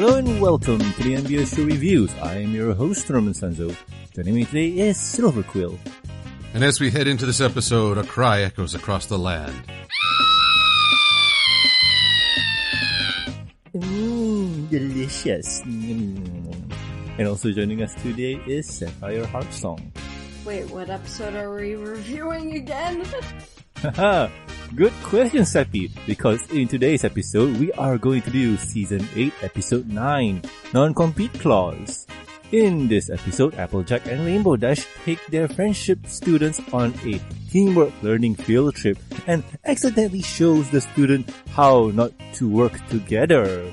Hello and welcome to the MBS Show Reviews. I am your host, Norman Sanzo. Joining me today is Silver Quill. And as we head into this episode, a cry echoes across the land. Mmm, delicious. Mm. And also joining us today is Sapphire Heartsong. Wait, what episode are we reviewing again? Haha, good question, Seppi. Because in today's episode, we are going to do Season 8, Episode 9, Non-Compete Clause. In this episode, Applejack and Rainbow Dash take their friendship students on a teamwork learning field trip and accidentally shows the student how not to work together.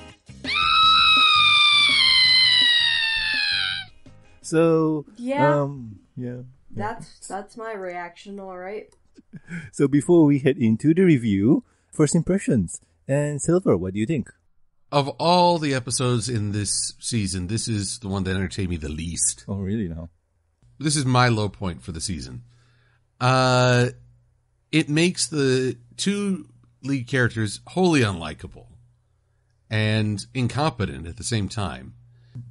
So, Yeah. um, yeah. That's that's my reaction, alright. So before we head into the review, first impressions. And Silver, what do you think? Of all the episodes in this season, this is the one that entertained me the least. Oh, really No. This is my low point for the season. Uh, it makes the two lead characters wholly unlikable and incompetent at the same time.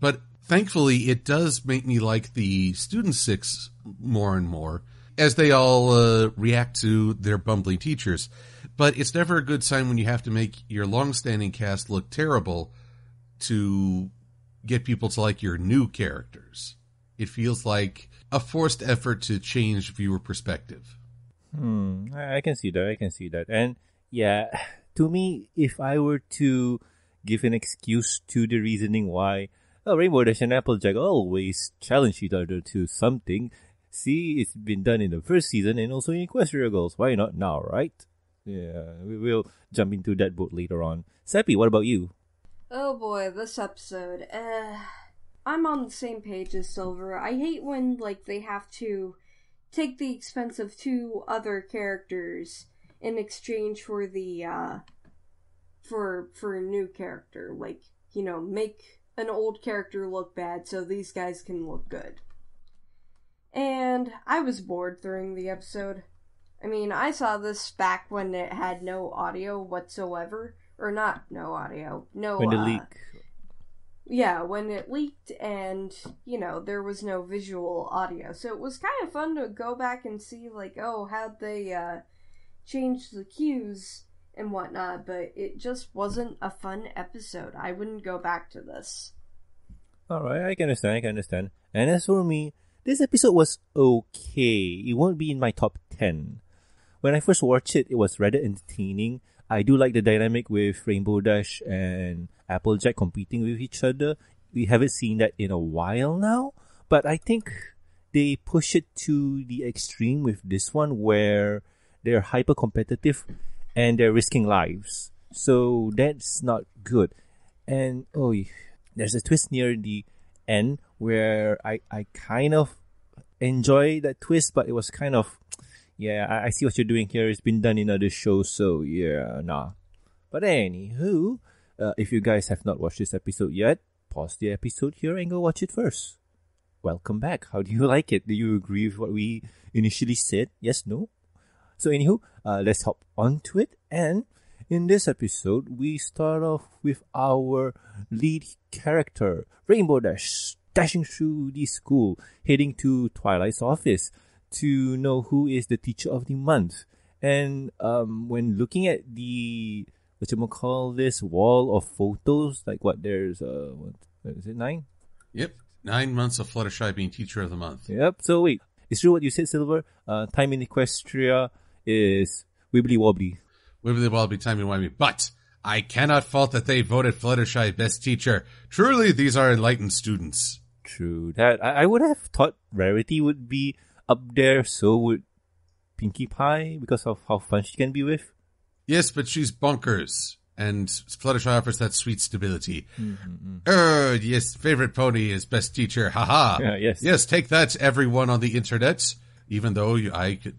But thankfully, it does make me like the student six more and more as they all uh, react to their bumbling teachers. But it's never a good sign when you have to make your long-standing cast look terrible to get people to like your new characters. It feels like a forced effort to change viewer perspective. Hmm, I can see that. I can see that. And yeah, to me, if I were to give an excuse to the reasoning why oh, Rainbow Dash and Applejack always challenge each other to something, see, it's been done in the first season and also in Equestria Girls. Why not now, right? Yeah, we will jump into that boat later on. Seppi, what about you? Oh boy, this episode. Uh, I'm on the same page as Silver. I hate when like they have to take the expense of two other characters in exchange for the uh for for a new character. Like, you know, make an old character look bad so these guys can look good. And I was bored during the episode. I mean, I saw this back when it had no audio whatsoever. Or not no audio. No When the uh, leak. yeah, when it leaked and, you know, there was no visual audio. So it was kind of fun to go back and see, like, oh, how'd they uh, change the cues and whatnot, but it just wasn't a fun episode. I wouldn't go back to this. Alright, I can understand, I can understand. And as for me, this episode was okay. It won't be in my top 10. When I first watched it, it was rather entertaining. I do like the dynamic with Rainbow Dash and Applejack competing with each other. We haven't seen that in a while now, but I think they push it to the extreme with this one where they're hyper competitive and they're risking lives. So that's not good. And oh, there's a twist near the end where I, I kind of enjoy that twist, but it was kind of, yeah, I, I see what you're doing here. It's been done in other shows, so yeah, nah. But anywho, uh, if you guys have not watched this episode yet, pause the episode here and go watch it first. Welcome back. How do you like it? Do you agree with what we initially said? Yes, no? So anywho, uh, let's hop on to it. And in this episode, we start off with our lead character, Rainbow Dash, dashing through the school, heading to Twilight's office to know who is the teacher of the month. And um, when looking at the what you call this wall of photos, like what there's uh, what, what is it nine? Yep. Nine months of Fluttershy being Teacher of the Month. Yep. So wait, it's true what you said, Silver. Uh, time in Equestria is wibbly wobbly. Wibbly wobbly timey wimey. But I cannot fault that they voted Fluttershy best teacher. Truly, these are enlightened students. True that. I, I would have thought Rarity would be up there. So would Pinkie Pie because of how fun she can be with. Yes, but she's bonkers. And Fluttershy offers that sweet stability. Mm-hmm. Er, yes, favorite pony is best teacher. Haha. Yeah, yes. Yes, take that, everyone on the internet. Even though I could,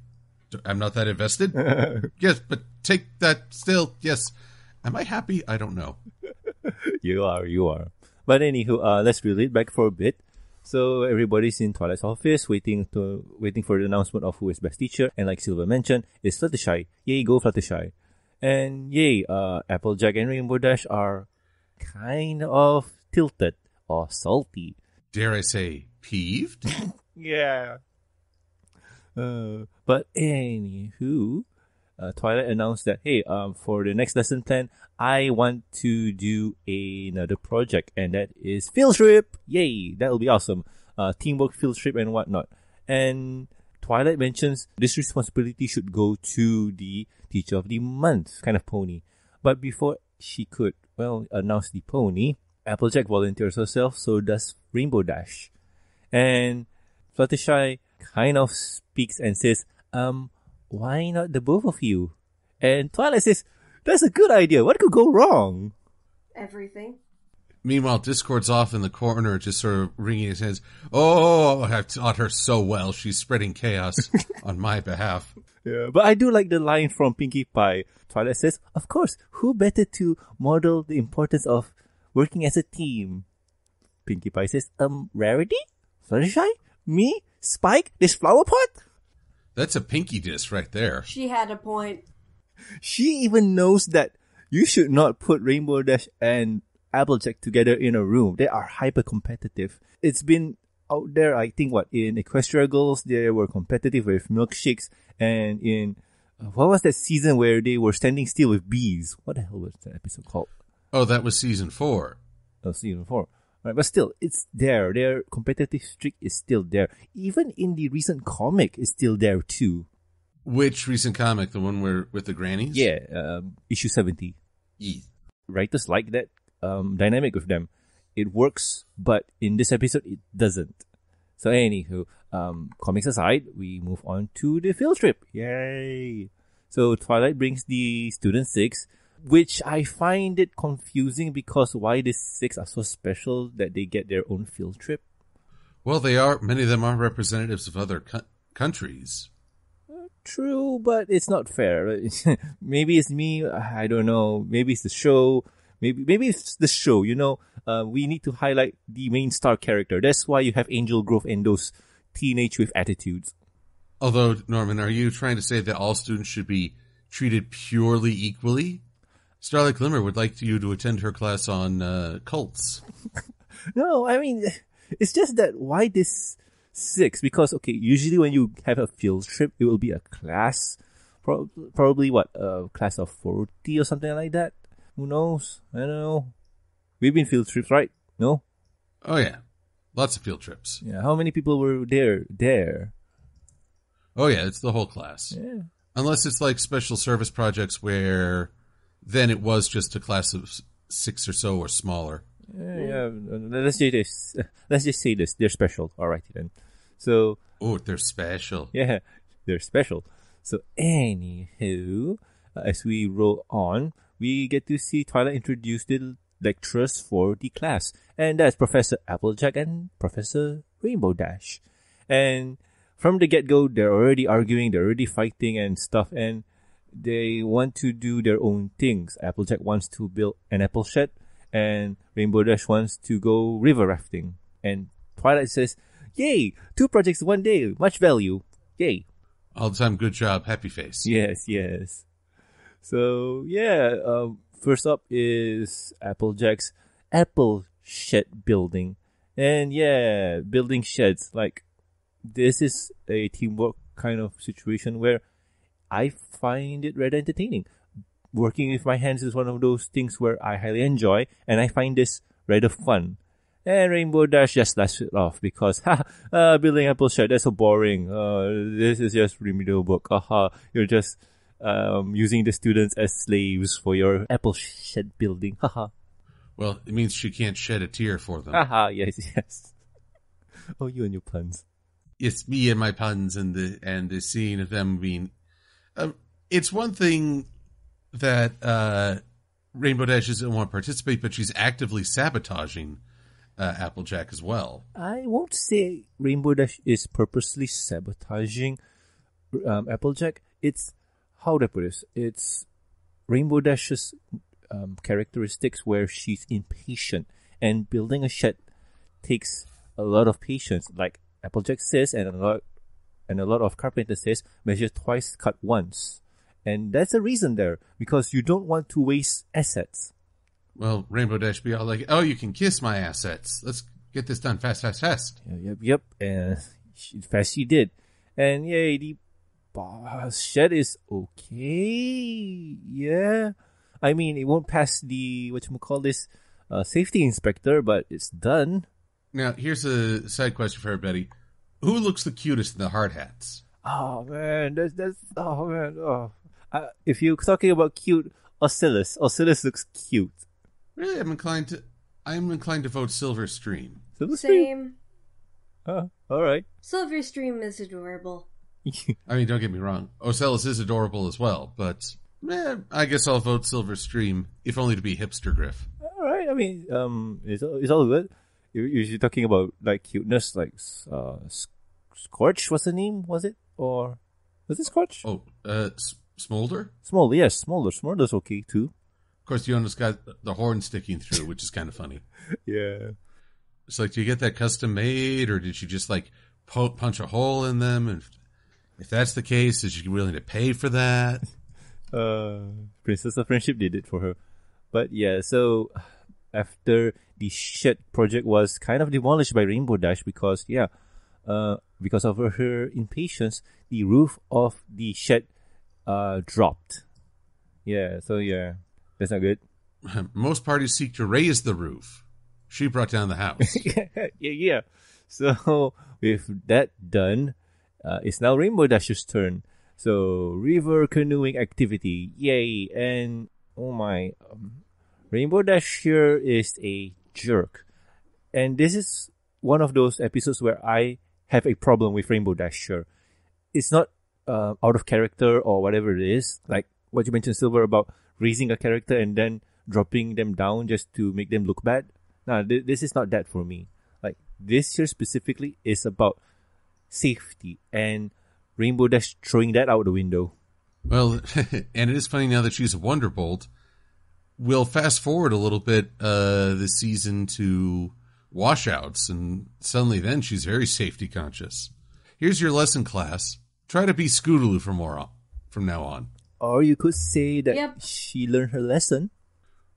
I'm not that invested. yes, but take that still. Yes. Am I happy? I don't know. you are, you are. But anywho, uh, let's reel it back for a bit. So everybody's in Twilight's office, waiting to waiting for the announcement of who is best teacher. And like Silver mentioned, it's Fluttershy. Yay, go Fluttershy! And yay, uh, Applejack and Rainbow Dash are kind of tilted or salty. Dare I say, peeved? Yeah. Uh, but anywho, uh, Twilight announced that hey, um, for the next lesson plan, I want to do another project, and that is field trip. Yay, that will be awesome. Uh, teamwork field trip and whatnot. And Twilight mentions this responsibility should go to the teacher of the month kind of pony. But before she could, well, announce the pony, Applejack volunteers herself, so does Rainbow Dash. And Fluttershy kind of speaks and says, um, why not the both of you? And Twilight says, that's a good idea. What could go wrong? Everything. Meanwhile, Discord's off in the corner, just sort of wringing his hands. Oh, I've taught her so well. She's spreading chaos on my behalf. Yeah, but I do like the line from Pinkie Pie. Twilight says, of course, who better to model the importance of working as a team? Pinkie Pie says, um, Rarity? Fluttershy? Me? Spike? This flower pot? That's a pinky diss right there. She had a point. She even knows that you should not put Rainbow Dash and Applejack together in a room. They are hyper competitive. It's been out there, I think, what, in Equestria Girls, they were competitive with milkshakes, and in, uh, what was that season where they were standing still with bees? What the hell was that episode called? Oh, that was season four. Oh, season four. Right, but still, it's there. Their competitive streak is still there. Even in the recent comic, it's still there too. Which recent comic? The one where with the grannies? Yeah, um, issue 70. Ye- writers like that um, dynamic with them. It works, but in this episode, it doesn't. So, anywho, um, comics aside, we move on to the field trip. Yay! So, Twilight brings the student six, which I find it confusing because why these six are so special that they get their own field trip. Well, they are. Many of them are representatives of other co- countries. True, but it's not fair. maybe it's me. I don't know. Maybe it's the show. Maybe maybe it's the show. You know, uh, we need to highlight the main star character. That's why you have Angel Grove and those teenage with attitudes. Although, Norman, are you trying to say that all students should be treated purely equally? Starlight Glimmer would like you to attend her class on uh, cults. No, I mean, it's just that why this six? Because okay, usually when you have a field trip, it will be a class, pro- probably what a class of forty or something like that. Who knows? I don't know. We've been field trips, right? No. Oh yeah, lots of field trips. Yeah. How many people were there? There. Oh yeah, it's the whole class. Yeah. Unless it's like special service projects where then it was just a class of six or so or smaller. Yeah, yeah. uh, Let's say this. Let's just say this. They're special. All right then. So Oh, they're special. yeah, they're special. So anywho, uh, as we roll on, we get to see Twilight introduce the lecturers for the class, and that's Professor Applejack and Professor Rainbow Dash. And from the get go, they're already arguing, they're already fighting and stuff, and they want to do their own things. Applejack wants to build an apple shed, and Rainbow Dash wants to go river rafting. And Twilight says, Yay! Two projects one day, much value. Yay! All the time, good job, happy face. Yes, yes. So yeah, um, first up is Applejack's apple shed building, and yeah, building sheds. Like this is a teamwork kind of situation where I find it rather entertaining. Working with my hands is one of those things where I highly enjoy, and I find this rather fun. And Rainbow Dash just laughs it off because, ha, uh, building apple shed, that's so boring. Uh, this is just remedial book. Aha, you're just, um, using the students as slaves for your apple shed building. Haha. Well, it means she can't shed a tear for them. Haha, yes, yes. Oh, you and your puns. it's me and my puns and the and the scene of them being. Um, it's one thing that uh, Rainbow Dash doesn't want to participate, but she's actively sabotaging uh, Applejack as well. I won't say Rainbow Dash is purposely sabotaging um, Applejack. It's how I put this? It's Rainbow Dash's um, characteristics where she's impatient, and building a shed takes a lot of patience. Like Applejack says, and a lot and a lot of carpenters says, measure twice, cut once, and that's a reason there because you don't want to waste assets. Well, Rainbow Dash be all like, "Oh, you can kiss my assets. Let's get this done fast, fast, fast." Yep, yep, yep. And she, fast she did. And yay, the boss shed is okay. Yeah. I mean, it won't pass the, what you call this, uh, safety inspector, but it's done. Now, here's a side question for everybody: Who looks the cutest in the hard hats? Oh man, that's, that's, oh man, oh. Uh, if you're talking about cute, Ocellus, Ocellus looks cute. Really, I'm inclined to. I'm inclined to vote Silver Stream. Silver Stream? Same. Oh, alright. Silver Stream is adorable. I mean, don't get me wrong, Ocellus is adorable as well, but eh, I guess I'll vote Silver Stream, if only to be hipster Griff. alright, I mean, um, it's, all- it's all good. You- You're talking about, like, cuteness, like, uh, Scorch, what's the name, was it? Or, was it Scorch? Oh, uh, Smolder. Smolder, yes, Smolder. Smolder's okay too. Of course, Yona's got the horn sticking through, which is kind of funny. Yeah. It's like, do you get that custom made, or did she just like po- punch a hole in them? And if that's the case, is she willing to pay for that? Uh, Princess of Friendship did it for her. But yeah, so after the shed project was kind of demolished by Rainbow Dash because, yeah, uh, because of her impatience, the roof of the shed uh, dropped. Yeah, so yeah, that's not good. Most parties seek to raise the roof. She brought down the house. yeah, yeah. So with that done, uh, it's now Rainbow Dash's turn. So river canoeing activity, yay! And oh my, um, Rainbow Dash here is a jerk, and this is one of those episodes where I have a problem with Rainbow Dash here. It's not uh, out of character or whatever it is, like what you mentioned, Silver, about raising a character and then dropping them down just to make them look bad. Now, th- this is not that for me. Like this here specifically is about safety and Rainbow Dash throwing that out the window. Well, and it is funny now that she's a Wonderbolt. We'll fast forward a little bit uh, this season to washouts, and suddenly then she's very safety conscious. Here's your lesson class. Try to be Scootaloo from more on, from now on. Or you could say that Yep. she learned her lesson.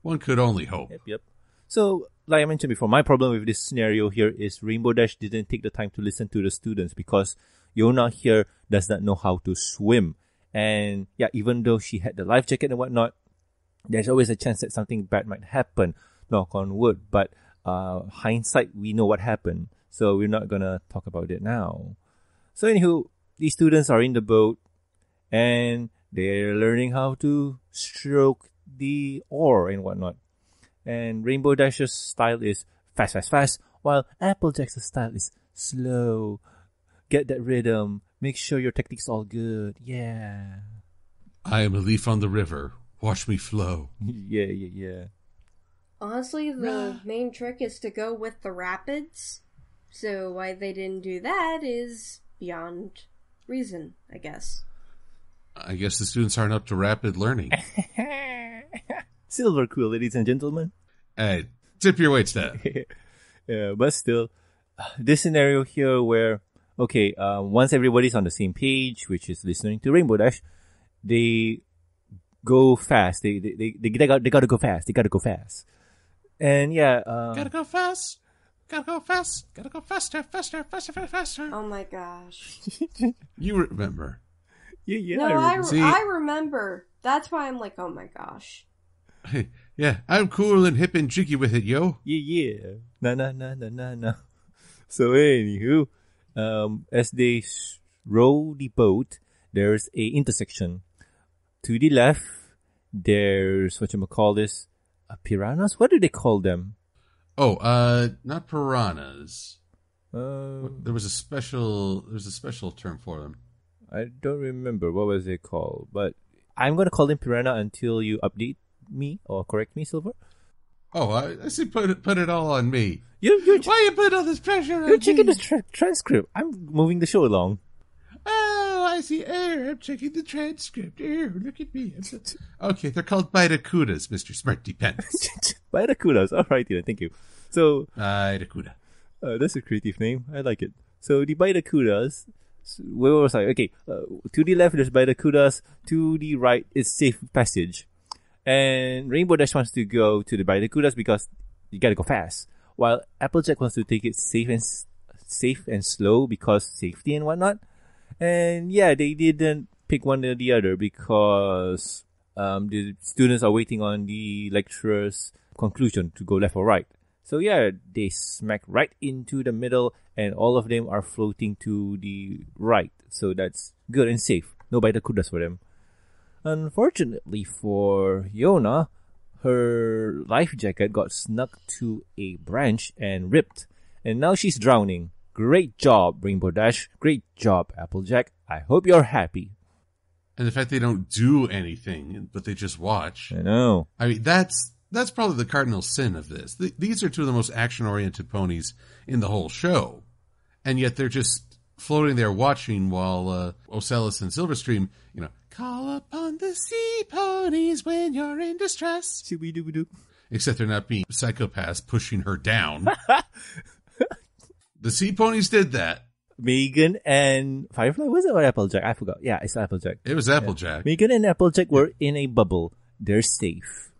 One could only hope. Yep, yep. So, like I mentioned before, my problem with this scenario here is Rainbow Dash didn't take the time to listen to the students because Yona here does not know how to swim. And yeah, even though she had the life jacket and whatnot, there's always a chance that something bad might happen. Knock on wood. But uh, hindsight, we know what happened. So we're not gonna talk about it now. So anywho, these students are in the boat and they're learning how to stroke the oar and whatnot. And Rainbow Dash's style is fast, fast, fast, while Applejack's style is slow. Get that rhythm. Make sure your technique's all good. Yeah. I am a leaf on the river. Watch me flow. yeah, yeah, yeah. Honestly, the main trick is to go with the rapids. So why they didn't do that is beyond reason, I guess. I guess the students aren't up to rapid learning. Silver Quill, ladies and gentlemen. hey, tip your weights there. yeah, but still, this scenario here where, okay, um, once everybody's on the same page, which is listening to Rainbow Dash, they go fast. They they they they, they got they gotta go fast. They gotta go fast. And yeah, uh, Gotta go fast. Gotta go fast. Gotta go faster, faster, faster, faster, faster. Oh my gosh. You remember. yeah, yeah. no, I I, remember. See- I remember. That's why I'm like, oh my gosh. Hey, yeah, I'm cool and hip and jiggy with it, yo. Yeah, yeah. Na na na na na na. So anywho, um, as they row the boat, there's a intersection. To the left, there's what you call this, uh, piranhas. What do they call them? Oh, uh, not piranhas. Uh, There was a special. There's a special term for them. I don't remember what was it called, but I'm gonna call them piranha until you update me or correct me, Silver. Oh, I, I see. Put it, put it all on me. You, you're, Why you put all this pressure on you're checking the tra- transcript. I'm moving the show along. Oh, I see. Air. I'm checking the transcript. Air. Look at me. So- okay, they're called Bitacudas, Mr. Smarty Pants. Barakudas. Alright, then. Thank you. So, Bitacuda. Uh, that's a creative name. I like it. So the Baidakudas, where was I? Okay, uh, to the left there's Baidakudas, to the right is Safe Passage. And Rainbow Dash wants to go to the by because you gotta go fast. While Applejack wants to take it safe and s- safe and slow because safety and whatnot. And yeah, they didn't pick one or the other because um, the students are waiting on the lecturer's conclusion to go left or right. So yeah, they smack right into the middle, and all of them are floating to the right. So that's good and safe. No bite kudas for them. Unfortunately for Yona, her life jacket got snuck to a branch and ripped, and now she's drowning. Great job, Rainbow Dash. Great job, Applejack. I hope you're happy. And the fact they don't do anything, but they just watch. I know. I mean, that's that's probably the cardinal sin of this. Th- these are two of the most action-oriented ponies in the whole show, and yet they're just floating there watching while uh, Ocellus and Silverstream, you know, call upon the sea ponies when you're in distress. Except they're not being psychopaths pushing her down. the sea ponies did that. Megan and Firefly was it or Applejack? I forgot. Yeah, it's Applejack. It was Applejack. Megan and Applejack were in a bubble. They're safe.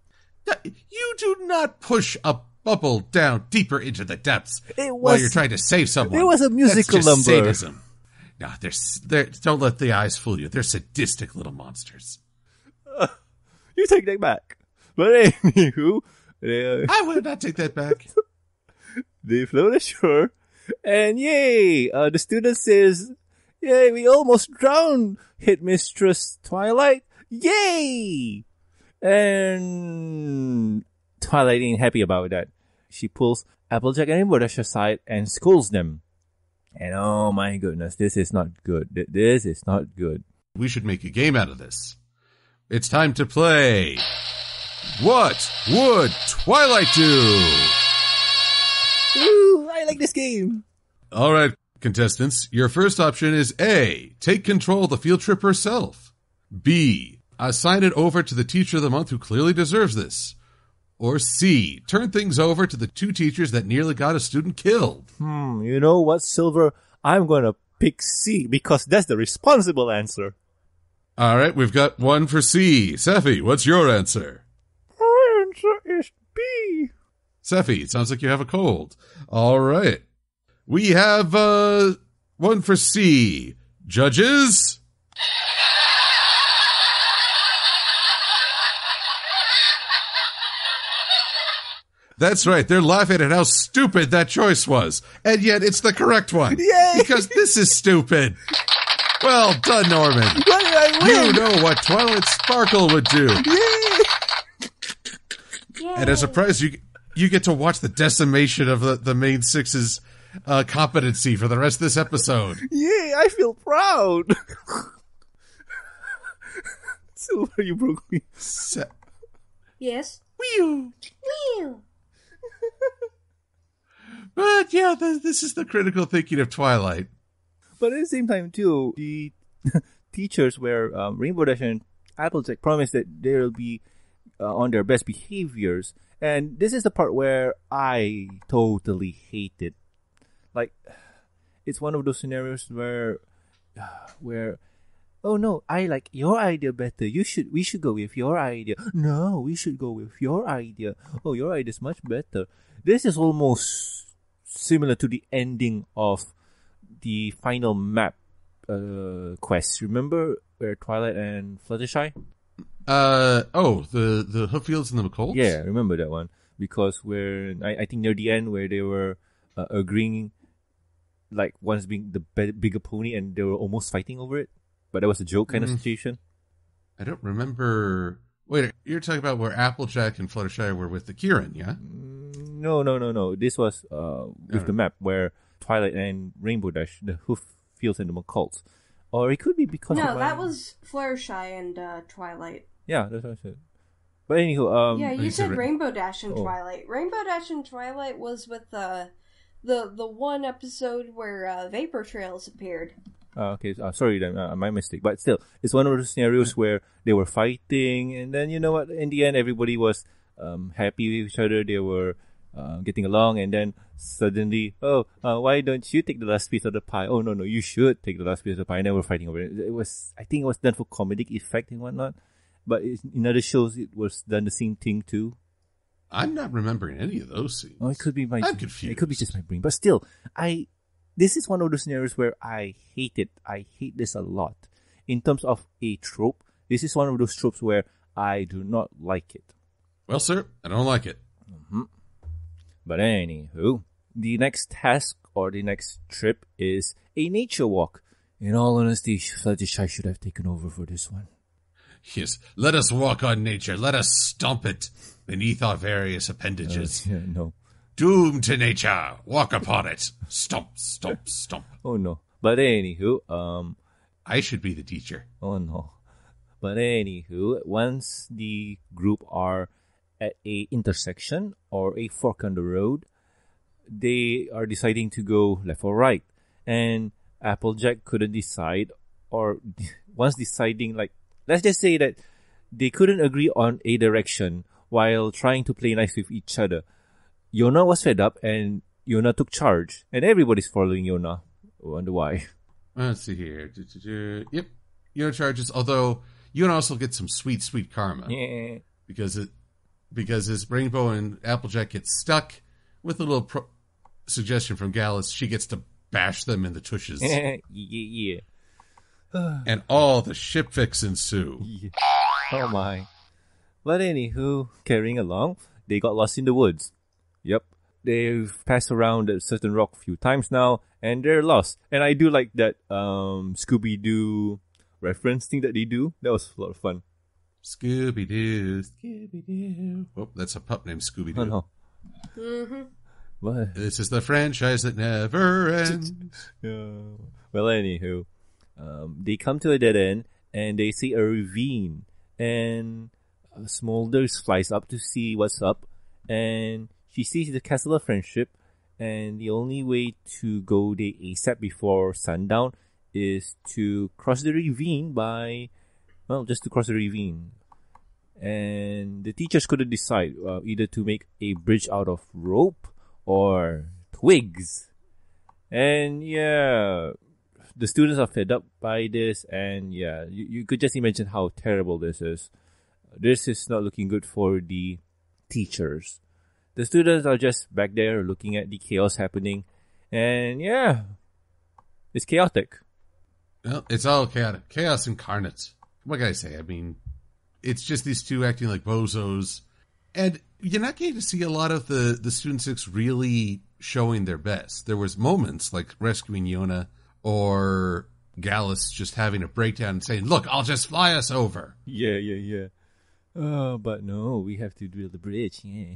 You do not push a bubble down deeper into the depths It while you're trying to save someone. it was a musical That's just number. Sadism. No, they're, they're don't let the eyes fool you. They're sadistic little monsters. You take that back. But anywho, they, uh, I will not take that back. they float ashore, and yay! Uh, the student says, "Yay! We almost drowned." Headmistress Twilight. Yay! And Twilight ain't happy about that. She pulls Applejack and Rainbow Dash aside and scolds them. And oh my goodness, this is not good. This is not good. We should make a game out of this. It's time to play. What would Twilight do? Ooh, I like this game. All right, contestants. Your first option is A. Take control of the field trip herself. B. Assign it over to the teacher of the month who clearly deserves this. Or C. Turn things over to the two teachers that nearly got a student killed. Hmm, you know what, Silver? I'm gonna pick C because that's the responsible answer. All right, we've got one for C. Seffi, what's your answer? My answer is B. Seffi, it sounds like you have a cold. All right. We have uh one for C. Judges? That's right. They're laughing at how stupid that choice was. And yet it's the correct one. Yay! Because this is stupid. Well done, Norman. Why did I You know what Twilight Sparkle would do. Yay! And as a prize, you you get to watch the decimation of the, the main six's uh, competency for the rest of this episode. Yay! I feel proud. Silver, you broke me. Se- Yes. Whew. But yeah, th- this is the critical thinking of Twilight. But at the same time, too, the teachers where um, Rainbow Dash and Applejack promised that they'll be uh, on their best behaviors. And this is the part where I totally hate it. Like, it's one of those scenarios where, where, oh no, I like your idea better. You should, we should go with your idea. No, we should go with your idea. Oh, your idea is much better. This is almost similar to the ending of the final map uh, quest. Remember where Twilight and Fluttershy? Uh oh, the the Hooffields and the McColts. Yeah, I remember that one because where I, I think near the end where they were uh, agreeing, like one's being the be- bigger pony and they were almost fighting over it, but that was a joke kind Mhm. of situation. I don't remember. Wait, you're talking about where Applejack and Fluttershy were with the Kirin, yeah? Mm, No, no, no, no. This was uh, with the map where Twilight and Rainbow Dash, the Hoof Fields and the McColts. Or it could be because No, of that my- was Fluttershy and uh, Twilight. Yeah, that's what I said. But anywho, um, yeah, you you said said Ra- Rainbow Dash and Oh. Twilight. Rainbow Dash and Twilight was with the the the one episode where uh, Vapor Trails appeared. Uh, okay, uh, sorry, then uh, my mistake. But still, it's one of those scenarios where they were fighting, and then you know what? In the end, everybody was um, happy with each other. They were uh, getting along, and then suddenly, oh, uh, why don't you take the last piece of the pie? Oh no, no, you should take the last piece of the pie. And then we're fighting over it. It was, I think, it was done for comedic effect and whatnot. But in other shows it was done the same thing too. I'm not remembering any of those scenes. Oh, it could be my. I'm confused. It could be just my brain, but still, I. This is one of those scenarios where I hate it. I hate this a lot. In terms of a trope, this is one of those tropes where I do not like it. Well, sir, I don't like it. Mm-hmm. But anywho, the next task or the next trip is a nature walk. In all honesty, Fluttershy should have taken over for this one. Yes, let us walk on nature. Let us stomp it beneath our various appendages. Yeah, no. Doom to nature. Walk upon it. Stomp, stomp, stomp. Oh no. But anywho, um, I should be the teacher. Oh no. But anywho, once the group are at a intersection or a fork on the road, they are deciding to go left or right. And Applejack couldn't decide or once deciding like let's just say that they couldn't agree on a direction while trying to play nice with each other. Yona was fed up and Yona took charge and everybody's following Yona. I wonder why. Let's see here. Du- du- du. Yep. Yona charges, although you can also get some sweet, sweet karma. Yeah. because it because as Rainbow and Applejack get stuck with a little pro- suggestion from Gallus, she gets to bash them in the tushes, yeah, yeah. and all the ship fix ensue. Yeah. Oh my. But anywho, carrying along, they got lost in the woods. Yep. They've passed around a certain rock a few times now, and they're lost. And I do like that um, Scooby Doo reference thing that they do. That was a lot of fun. Scooby Doo, Scooby Doo. Oh, that's a pup named Scooby Doo. Oh no. Mm-hmm. What? This is the franchise that never ends. Yeah. Well, anywho, um, they come to a dead end and they see a ravine, and Smolders flies up to see what's up, and she sees the castle of friendship, and the only way to go there ASAP before sundown is to cross the ravine by, well, just to cross the ravine. And the teachers couldn't decide uh, either to make a bridge out of rope or twigs. And yeah, the students are fed up by this, and yeah, you, you could just imagine how terrible this is. This is not looking good for the teachers. The students are just back there looking at the chaos happening, and yeah, it's chaotic. Well, it's all chaotic. Chaos incarnate. What can I say? I mean, it's just these two acting like bozos. And you're not getting to see a lot of the, the Student Six really showing their best. There was moments like rescuing Yona or Gallus just having a breakdown and saying, look, I'll just fly us over. Yeah, yeah, yeah. Oh, but no, we have to build the bridge. Yeah.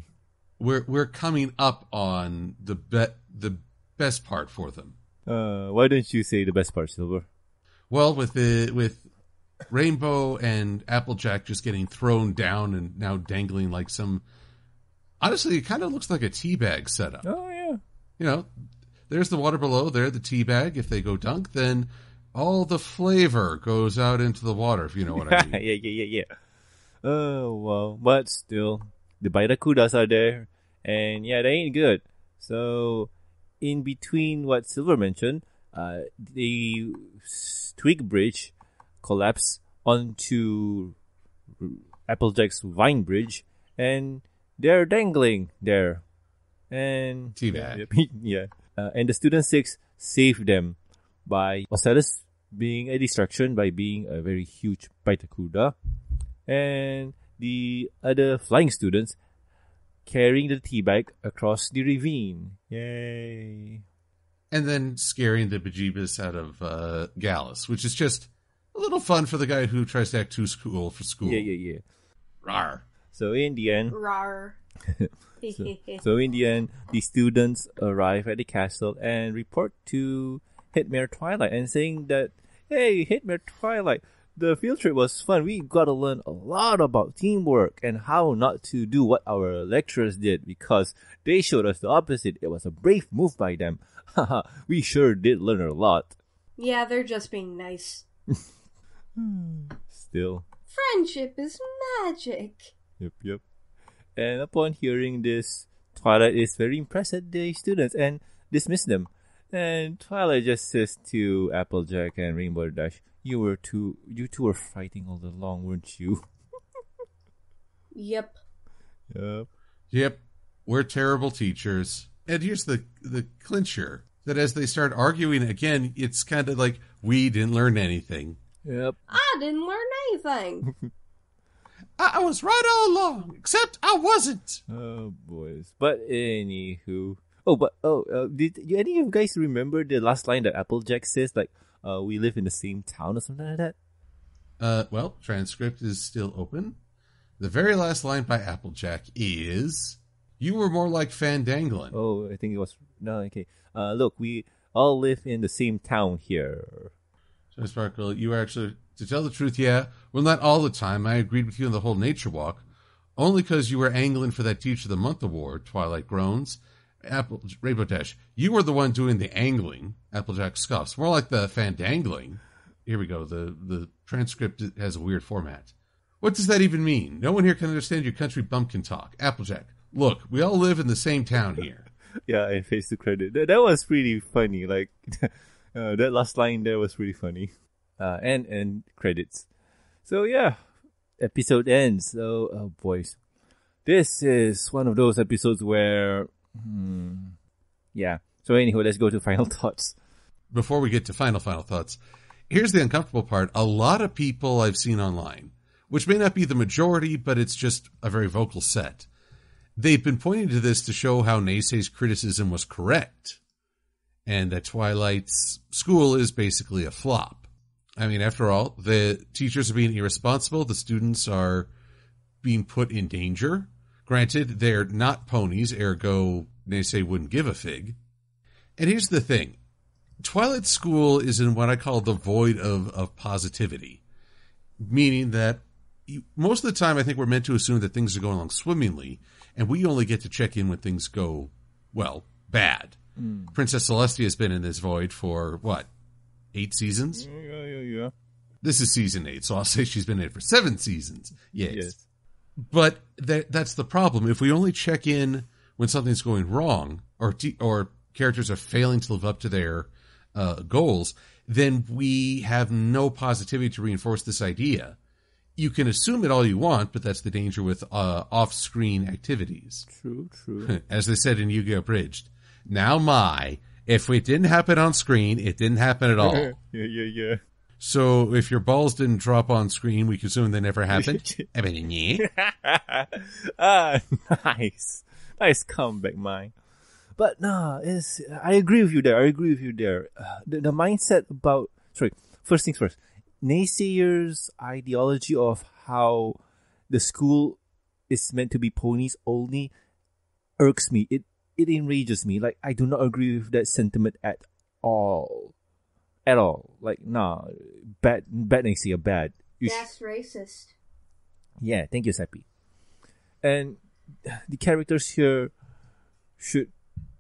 We're, we're coming up on the be- the best part for them. Uh, why don't you say the best part, Silver? Well, with the, with Rainbow and Applejack just getting thrown down and now dangling like some. Honestly, it kind of looks like a teabag setup. Oh yeah. You know, there's the water below, there the tea bag. If they go dunk, then all the flavor goes out into the water. If you know what I mean. yeah, yeah, yeah. Yeah. Oh well, but still, the Bairakudas are there, and yeah, they ain't good. So, in between what Silver mentioned, uh, the twig bridge collapsed onto Applejack's vine bridge, and they're dangling there, and Teabag. yeah, uh, and the student six saved them by Ocellus being a distraction by being a very huge Baitakuda, and the other flying students carrying the tea bag across the ravine. Yay! and then scaring the bejeebus out of uh, Gallus, which is just a little fun for the guy who tries to act too cool for school. Yeah, yeah, yeah. Rawr. So in the end, Rar. so in the end, the students arrive at the castle and report to Headmare Twilight and saying that, hey, Headmare Twilight, the field trip was fun. We got to learn a lot about teamwork and how not to do what our lecturers did because they showed us the opposite. It was a brave move by them. Haha, we sure did learn a lot. yeah, they're just being nice. Hmm, still. Friendship is magic. Yep, yep. And upon hearing this, Twilight is very impressed at the students and dismiss them. And Twilight just says to Applejack and Rainbow Dash, "You were two, you two were fighting all along, weren't you?" Yep. Yep. Yep, we're terrible teachers. And here's the the clincher that as they start arguing again, it's kind of like we didn't learn anything. Yep. I didn't learn anything. I, I was right all along, except I wasn't. Oh boys. But anywho. Oh, but oh, uh, did you, any of you guys remember the last line that Applejack says? Like, uh, we live in the same town or something like that. Uh, well, transcript is still open. The very last line by Applejack is, "You were more like Fandanglin." Oh, I think it was no. Okay. Uh, look, we all live in the same town here. So Sparkle, you were actually, to tell the truth, yeah, well, not all the time. I agreed with you on the whole nature walk, only because you were angling for that Teacher of the Month award. Twilight groans. Apple Rainbow Dash, you were the one doing the angling. Applejack scoffs. More like the fandangling. Here we go. The the transcript has a weird format. What does that even mean? No one here can understand your country bumpkin talk. Applejack, look, we all live in the same town here. Yeah, and face the credit. That, that was pretty funny. Like uh, that last line there was really funny. Uh, and and credits. So yeah, episode ends. So oh boys, this is one of those episodes where, hmm, yeah. So anyhow, let's go to final thoughts. Before we get to final final thoughts, here's the uncomfortable part. A lot of people I've seen online, which may not be the majority, but it's just a very vocal set. They've been pointing to this to show how Neighsay's criticism was correct and that Twilight's school is basically a flop. I mean, after all, the teachers are being irresponsible, the students are being put in danger. Granted, they're not ponies, ergo, Neighsay wouldn't give a fig. And here's the thing Twilight School is in what I call the void of, of positivity, meaning that you, most of the time I think we're meant to assume that things are going along swimmingly, and we only get to check in when things go, well, bad. Mm. Princess Celestia has been in this void for what, eight seasons? This is season eight, so I'll say she's been in it for seven seasons. Yes. Yes. But that that's the problem. If we only check in when something's going wrong or te- or characters are failing to live up to their uh, goals, then we have no positivity to reinforce this idea. You can assume it all you want, but that's the danger with uh, off-screen activities. True, true. As they said in Yu-Gi-Oh! Abridged. Now my, if it didn't happen on screen, it didn't happen at all. yeah, yeah, yeah. So if your balls didn't drop on screen, we can assume they never happened. I mean, yeah. ah, nice, nice comeback, mine. But nah, it's I agree with you there. I agree with you there. Uh, the, the mindset about sorry, first things first. Naysayers' ideology of how the school is meant to be ponies only irks me. It it enrages me. Like I do not agree with that sentiment at all, at all. Like nah, bad bad Naysayer, bad. You sh- That's racist. yeah, thank you, Seppi. And the characters here should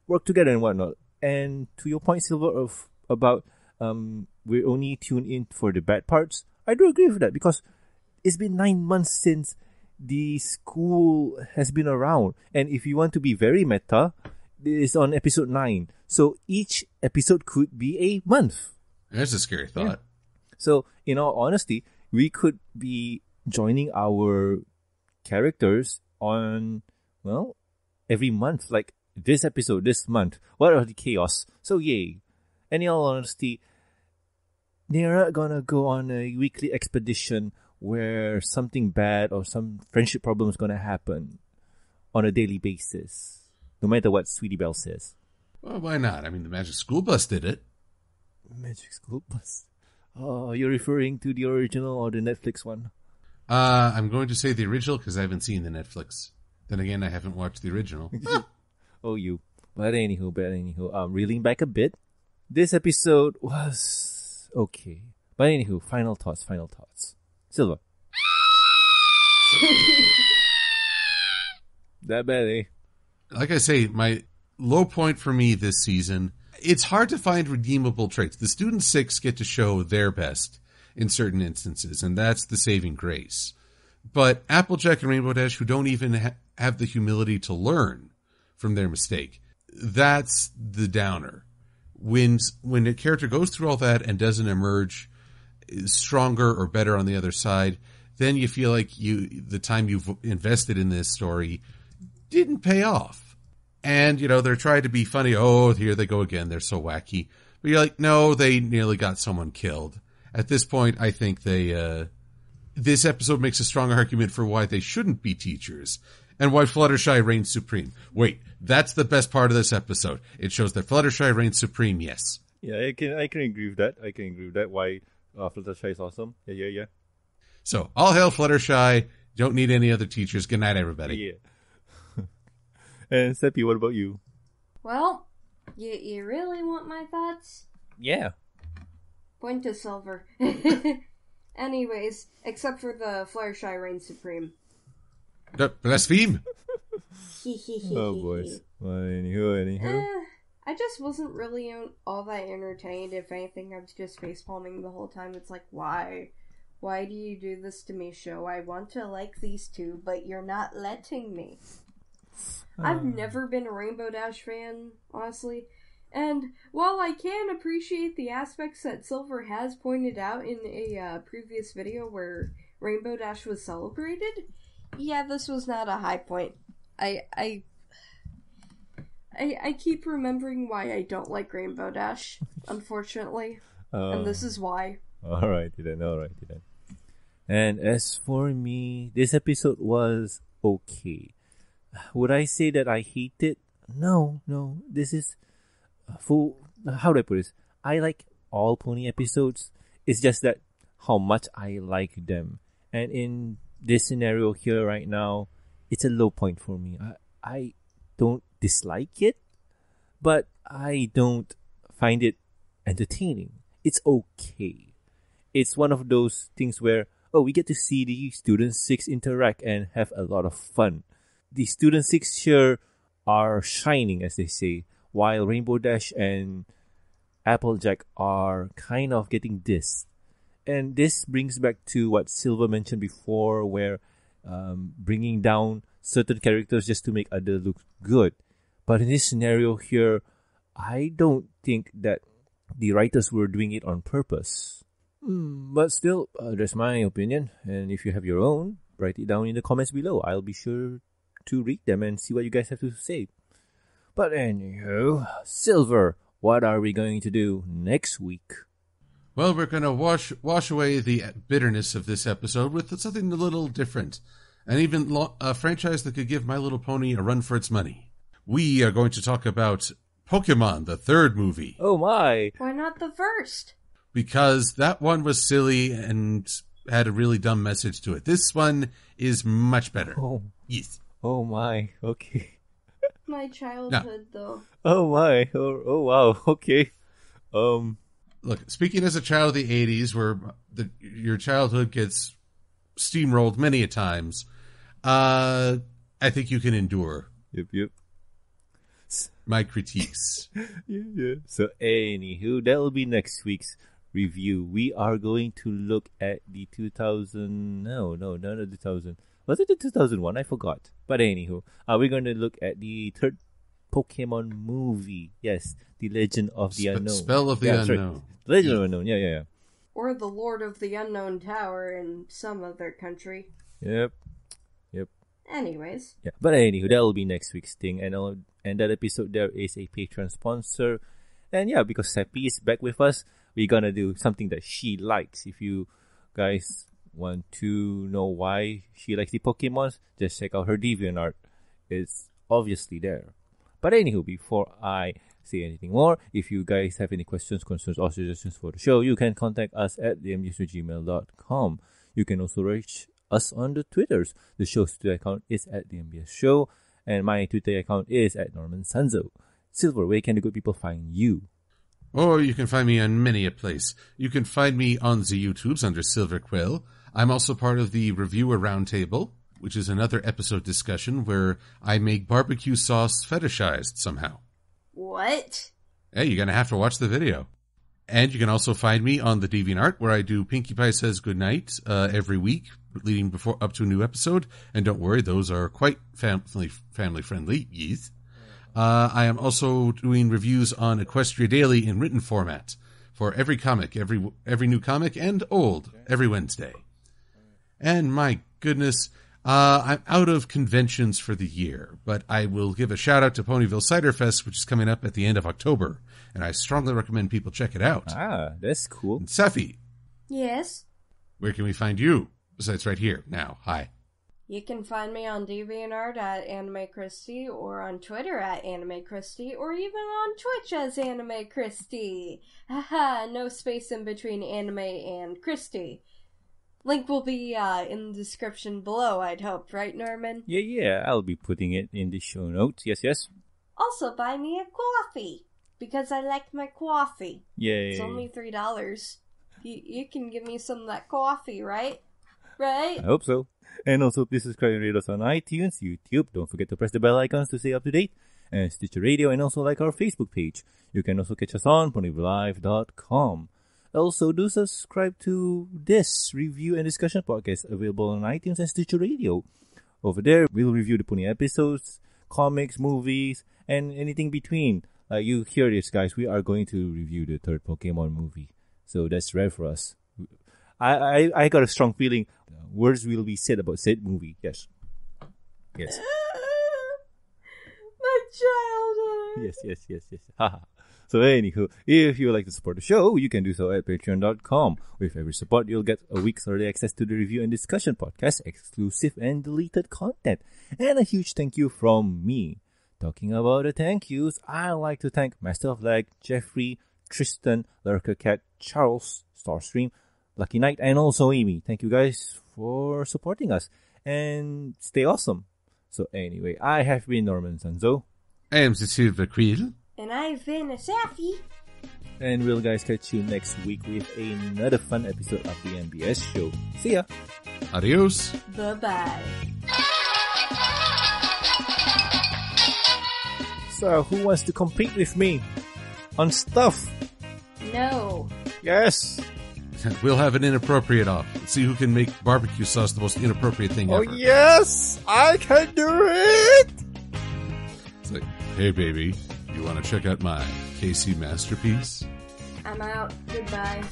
work together and whatnot. And to your point, Silver, of about um we only tune in for the bad parts. I do agree with that because it's been nine months since the school has been around. And if you want to be very meta, it's on episode nine. So each episode could be a month. That's a scary thought. So, in all honesty, we could be joining our characters on, well, every month. Like this episode, this month. What are the chaos? So, yay. And in all honesty, they're not gonna go on a weekly expedition where something bad or some friendship problem is gonna happen on a daily basis. No matter what Sweetie Belle says. Well, why not? I mean, the Magic School Bus did it. Magic School Bus. Oh, you're referring to the original or the Netflix one? Uh, I'm going to say the original because I haven't seen the Netflix. Then again, I haven't watched the original. Oh, you. But anywho, but anywho, um, reeling back a bit, this episode was okay. But anywho, final thoughts, final thoughts. Silver. that bad, eh? like I say, my low point for me this season, it's hard to find redeemable traits. The student six get to show their best in certain instances, and that's the saving grace. But Applejack and Rainbow Dash, who don't even ha- have the humility to learn from their mistake, that's the downer. When when a character goes through all that and doesn't emerge stronger or better on the other side, then you feel like you the time you've invested in this story didn't pay off. And you know they're trying to be funny. Oh, here they go again. They're so wacky. But you're like, no, they nearly got someone killed. At this point, I think they. Uh, this episode makes a strong argument for why they shouldn't be teachers and why Fluttershy reigns supreme. Wait, that's the best part of this episode. It shows that Fluttershy reigns supreme. Yes. Yeah, I can I can agree with that. I can agree with that. Why uh, Fluttershy is awesome. Yeah, yeah, yeah. So all hail Fluttershy. Don't need any other teachers. Good night, everybody. Yeah. And Seppi, what about you? Well, you you really want my thoughts? Yeah. Point to Silver. Anyways, except for the Fluttershy reigns supreme. D- blaspheme. Oh boys. Well, anywho, anywho. Eh, I just wasn't really all that entertained. If anything, I was just face palming the whole time. It's like, why? Why do you do this to me, show? I want to like these two, but you're not letting me. I've never been a Rainbow Dash fan, honestly. And while I can appreciate the aspects that Silver has pointed out in a uh, previous video where Rainbow Dash was celebrated, yeah, this was not a high point. I I I, I keep remembering why I don't like Rainbow Dash, unfortunately, and this is why. All right, then. All right, then. And as for me, this episode was okay. Would I say that I hate it? No, no. This is uh, full. How do I put this? I like all pony episodes. It's just that how much I like them. And in this scenario here right now, it's a low point for me. I I don't dislike it, but I don't find it entertaining. It's okay. It's one of those things where oh we get to see the students six interact and have a lot of fun. The student six here are shining as they say, while Rainbow Dash and Applejack are kind of getting dissed. And this brings back to what Silver mentioned before, where um, bringing down certain characters just to make others look good. But in this scenario here, I don't think that the writers were doing it on purpose. Mm, but still, uh, that's my opinion. And if you have your own, write it down in the comments below. I'll be sure to read them and see what you guys have to say. But anywho, Silver, what are we going to do next week? Well, we're going to wash wash away the bitterness of this episode with something a little different, and even lo- a franchise that could give My Little Pony a run for its money. We are going to talk about Pokemon, the third movie, Oh my! Why not the first? because that one was silly and had a really dumb message to it. This one is much better. Oh, Yes. Oh my. Okay. My childhood, though. Oh my. Oh, oh wow. Okay. Um. Look, speaking as a child of the '80s, where the, your childhood gets steamrolled many a times, uh, I think you can endure Yep. Yep. my critiques. Yeah. Yeah. So anywho, that will be next week's review. We are going to look at the 2000. No, no, not the 2000. Was it the 2001? I forgot. But anywho, uh, we're going to look at the third Pokemon movie. Yes, the Legend of the Spe- Unknown. Spell of the Yeah, sorry. Unknown. Legend of the Unknown. Yeah, yeah, Or the Lord of the Unknown Tower in some other country. Yep. Yep. Anyways, Yeah, but anywho, that will be next week's thing, and uh, and that episode there is a Patreon sponsor, and yeah, because Seppi is back with us, we're gonna do something that she likes. If you guys want to know why she likes the Pokemons, just check out her DeviantArt. It's obviously there. But anywho, before I say anything more, if you guys have any questions, concerns, or suggestions for the show, you can contact us at thembsgmail.com. You can also reach us on the Twitters. The show's Twitter account is at the MBS Show, and my Twitter account is at Norman Sanzo. Silver, where can the good people find you? Or you can find me on many a place. You can find me on the YouTubes under Silver Quill. I'm also part of the Reviewer Roundtable, which is another episode discussion where I make barbecue sauce fetishized somehow. what? Hey, you're gonna have to watch the video. And you can also find me on the DeviantArt where I do Pinkie Pie Says Goodnight uh, every week, leading before up to a new episode. And don't worry, those are quite family family friendly. Yes. Uh, I am also doing reviews on Equestria Daily in written format for every comic, every every new comic and old every Wednesday. And my goodness, uh, I'm out of conventions for the year, but I will give a shout out to Ponyville Cider Fest, which is coming up at the end of October, and I strongly recommend people check it out. Ah, that's cool. And Seffi, Yes. where can we find you? Besides right here now. Hi. You can find me on DeviantArt at Anime Christie or on Twitter at Anime Christie or even on Twitch as Anime Christie. Haha, no space in between anime and Christie. Link will be uh, in the description below, I'd hope, right, Norman? Yeah, yeah, I'll be putting it in the show notes. Yes, yes. Also, buy me a coffee because I like my coffee. Yay. It's only three dollars. You you can give me some of that coffee, right? Right? I hope so. And also, please subscribe and rate us on iTunes, YouTube. Don't forget to press the bell icons to stay up to date. And Stitcher Radio, and also like our Facebook page. You can also catch us on ponyvillelive.com. Also, do subscribe to this review and discussion podcast available on iTunes and Stitcher Radio. Over there, we'll review the Pony episodes, comics, movies, and anything between. Like you hear this, guys, we are going to review the third Pokemon movie. So that's rare for us. I, I, I got a strong feeling words will be said about said movie. Yes. Yes. my childhood. Yes, yes, yes, yes. Haha. So anywho, if you would like to support the show, you can do so at patreon.com. With every support, you'll get a week's early access to the review and discussion podcast, exclusive and deleted content. And a huge thank you from me. Talking about the thank yous, I'd like to thank Master of Leg, Jeffrey, Tristan, Lurker Cat, Charles, Starstream, Lucky Knight, and also Amy. Thank you guys for supporting us. And stay awesome. So anyway, I have been Norman Sanzo. I am Silver Quill. And I've been a Safi. And we'll guys catch you next week with another fun episode of the MBS show. See ya! Adios. Bye bye. So who wants to compete with me? On stuff? No. Yes! We'll have an inappropriate off. Let's see who can make barbecue sauce the most inappropriate thing Oh ever. Oh yes! I can do it! It's like, hey baby, you want to check out my KC masterpiece? I'm out. Goodbye.